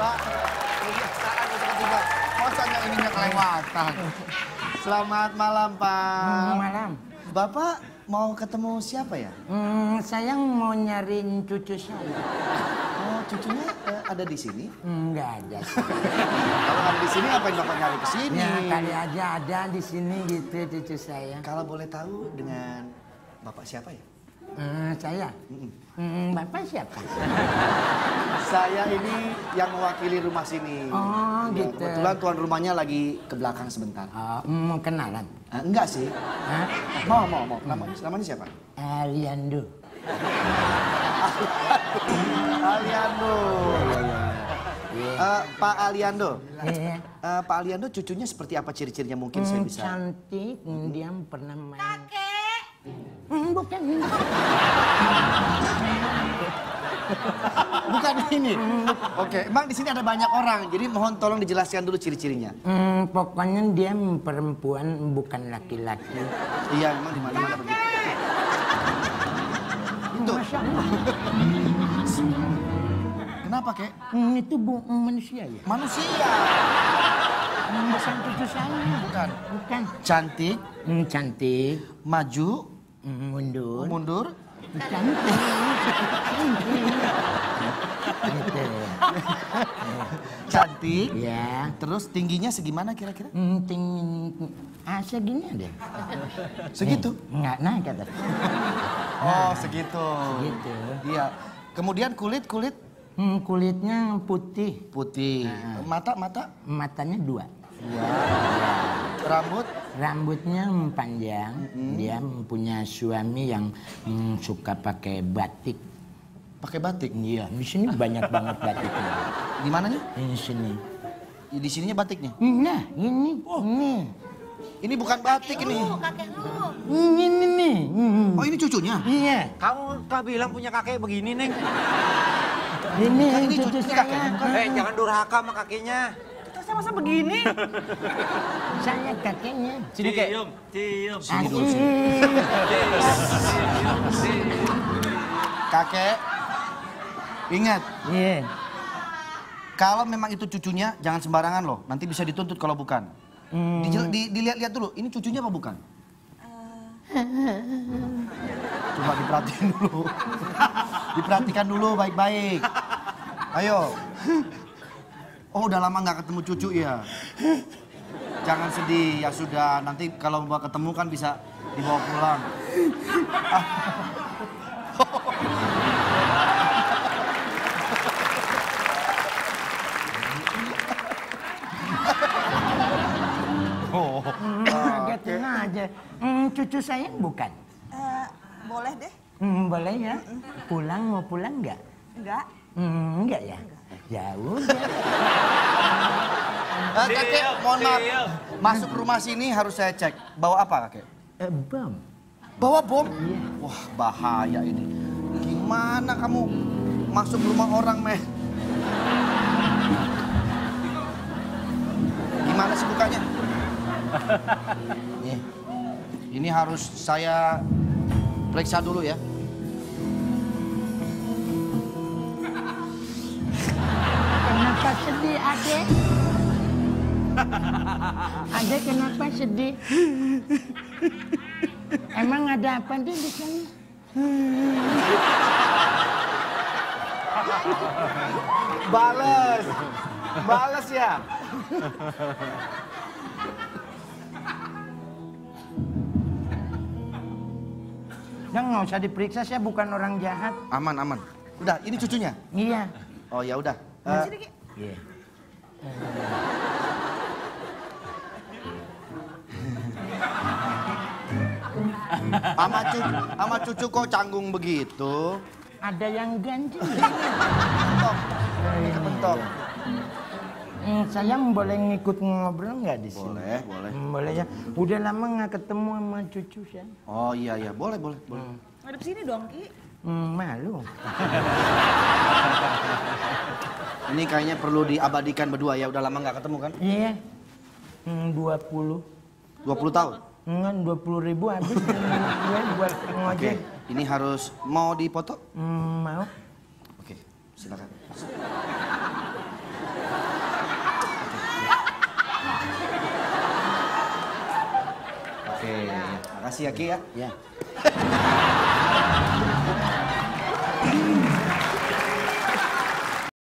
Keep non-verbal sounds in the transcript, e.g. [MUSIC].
Pak, ini juga ini? Selamat malam, Pak. Selamat malam. Bapak mau ketemu siapa ya? Hmm, saya mau nyari cucu saya. Oh, cucunya eh, ada di sini? Hmm, Enggak ada. Kalau ada di sini, apa yang bapak nyari ke sini? Ya, kali aja ada di sini gitu cucu saya. Kalau boleh tahu dengan bapak siapa ya? Hmm, saya. Hmm, bapak siapa? Saya ini yang mewakili rumah sini. Oh, Ya, gitu. Kebetulan tuan rumahnya lagi ke belakang sebentar. Oh, mau kenalan? Ah, enggak sih. Hah? Mau, mau, mau. Namanya, namanya siapa? Aliando. [LAUGHS] Aliando. Eh, Pak Aliando. Iya. Eh, Pak Aliando cucunya seperti apa ciri-cirinya mungkin saya Hmm, bisa. cantik, dia pernah main. Kakek. Bukan. [LAUGHS] Bukan ini. Oke, Bang di sini ada banyak orang, jadi mohon tolong dijelaskan dulu ciri-cirinya. Hmm, pokoknya dia perempuan bukan laki-laki. Iya, memang di mana-mana begitu. Itu. Masya Allah. Kenapa, Kek? Hmm, itu bu manusia ya? Manusia. Hmm, bukan cucu saya. Bukan. Bukan. Cantik, Hmm, cantik, maju, mundur, mundur. cantik, cantik. Gitu. Cantik. Ya. Terus tingginya segimana kira-kira? Hmm, tinggi, ah segini deh. Segitu. Enggak naik kata. Oh, segitu. Gitu. Iya. Kemudian kulit kulit Hmm, kulitnya putih, putih. Mata mata matanya dua. Rambut Rambutnya panjang, dia punya suami yang hmm, suka pakai batik. pakai batik. Iya, di sini banyak banget batiknya. Di mananya? Di sini. Di sininya batiknya. Nah, ini, ini, Ini bukan batik ini. ini, ini, nih. Hmm, Oh, ini cucunya. Iya, Kamu tak bilang punya kakek begini, Neng. ini, Kan ini cucu cucu saya. kakeknya, bukan? Eh, jangan durhaka sama kakeknya. Saya masa begini? [LAUGHS] Saya kakeknya. Sini, Kek. Cium, cium. Sini dulu sini. Kakek. Ingat, Iya. kalau memang itu cucunya jangan sembarangan loh. Nanti bisa dituntut kalau bukan. Di- Dilihat-lihat dulu, ini cucunya apa bukan? Coba diperhatiin dulu. [LAUGHS] Diperhatikan dulu baik-baik. Ayo. Oh udah lama nggak ketemu cucu ya. Jangan sedih, ya sudah. Nanti kalau mau ketemu kan bisa dibawa pulang. [LAUGHS] Oh. Ngagetin aja. Hmm, cucu saya bukan. Eh, boleh deh. Hmm, boleh ya? Pulang mau pulang nggak? Enggak. Hmm, enggak ya? Ya udah. Eh, kakek, mohon maaf. Masuk rumah sini harus saya cek. Bawa apa kakek? Eh, bom. Bawa bom? Wah bahaya ini. Gimana kamu masuk rumah orang meh? Gimana sih bukanya? [LAUGHS] Nih, ini harus saya periksa dulu ya. [LAUGHS] Adek kenapa sedih? Emang ada apa dia di sana? [LAUGHS] Bales, bales ya. Ya nggak usah diperiksa, saya bukan orang jahat. Aman, aman. Udah, ini cucunya. Iya. Oh ya udah. Ki. Iya. Sama cucu, sama cucu kok canggung begitu? Ada yang ganti. Kepentok. Hmm, saya boleh ngikut ngobrol nggak di sini? Boleh, boleh. Hmm, boleh ya. Udah lama nggak ketemu sama cucu saya. Oh iya iya, boleh boleh boleh. Ngadep sini dong, Ki. Hmm, malu. [LAUGHS] Ini kayaknya perlu diabadikan berdua ya. Udah lama nggak ketemu kan? Iya. Hmm, 20. 20 tahun. Enggak, dua puluh ribu habis [LAUGHS] gue buat ngojek. Okay. Ini harus mau dipoto? Mm, mau. Oke, okay. silakan. Oke, okay. makasih ya Ki ya. Ya. [LAUGHS]